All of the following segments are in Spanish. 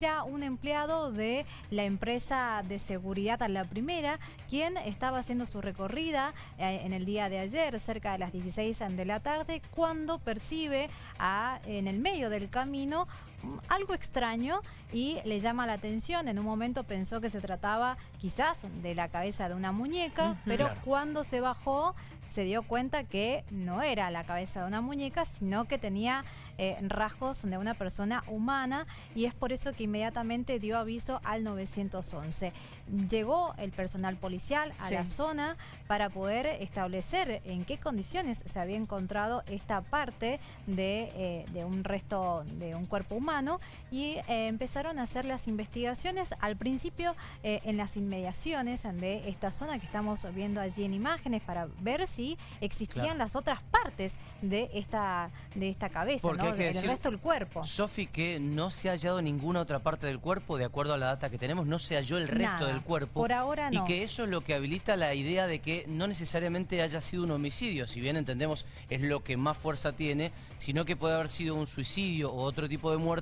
Era un empleado de la empresa de seguridad a la primera, quien estaba haciendo su recorrida eh, en el día de ayer, cerca de las 16 de la tarde, cuando percibe a, en el medio del camino algo extraño y le llama la atención. En un momento pensó que se trataba quizás de la cabeza de una muñeca, pero Claro. cuando se bajó se dio cuenta que no era la cabeza de una muñeca, sino que tenía eh, rasgos de una persona humana y es por eso que inmediatamente dio aviso al 911. Llegó el personal policial a Sí. la zona para poder establecer en qué condiciones se había encontrado esta parte de, eh, de un resto de un cuerpo humano y eh, empezaron a hacer las investigaciones al principio eh, en las inmediaciones de esta zona que estamos viendo allí en imágenes para ver si existían Claro. las otras partes de esta, de esta cabeza, del resto del cuerpo. Sofi, que no se ha hallado ninguna otra parte del cuerpo, de acuerdo a la data que tenemos, no se halló el resto Nada. del cuerpo. Por ahora no. Y que eso es lo que habilita la idea de que no necesariamente haya sido un homicidio, si bien entendemos es lo que más fuerza tiene, sino que puede haber sido un suicidio o otro tipo de muerte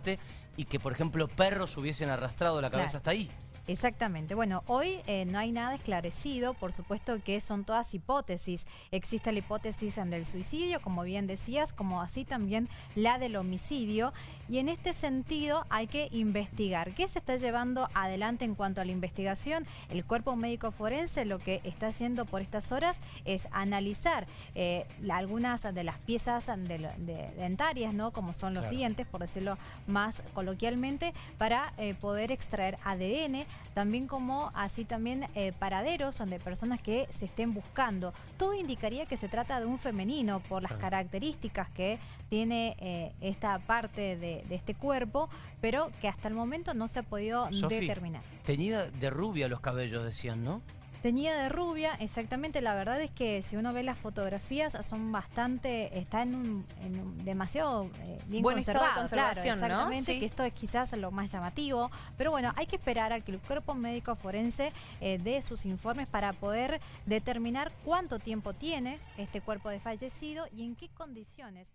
y que, por ejemplo, perros hubiesen arrastrado la cabeza Claro. hasta ahí. Exactamente. Bueno, hoy eh, no hay nada esclarecido, por supuesto que son todas hipótesis. Existe la hipótesis del suicidio, como bien decías, como así también la del homicidio. Y en este sentido hay que investigar. ¿Qué se está llevando adelante en cuanto a la investigación? El cuerpo médico forense lo que está haciendo por estas horas es analizar eh, algunas de las piezas de, de- dentarias, ¿no? Como son los Claro. dientes, por decirlo más coloquialmente, para eh, poder extraer ADN, también como así también eh, paraderos de personas que se estén buscando. Todo indicaría que se trata de un femenino por las características que tiene eh, esta parte de, de este cuerpo, pero que hasta el momento no se ha podido determinar. Teñida de rubia los cabellos, decían, ¿no? Teñida de rubia, exactamente. La verdad es que si uno ve las fotografías son bastante, está en un, en un demasiado eh, bien Buen estado de conservado, claro, exactamente. Sí. Que esto es quizás lo más llamativo, pero bueno, hay que esperar a que el cuerpo médico forense eh, dé sus informes para poder determinar cuánto tiempo tiene este cuerpo de fallecido y en qué condiciones